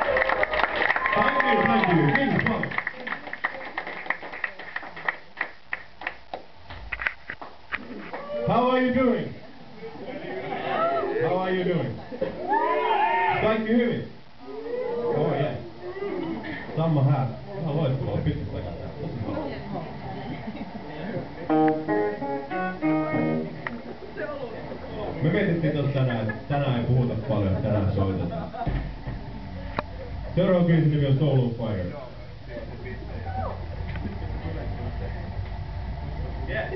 Thank you, thank you. How are you doing? How are you doing? Kaikki hyvin? Oh yeah. Samma här. Ihan loistavaa. Pitkä aikaa. Tosi hyvä. Me mietittiin tuossa tänään, että tänään ei puhuta paljon, tänään soitetaan. Seuraava biisin nimi on Solo Fire. Yeah.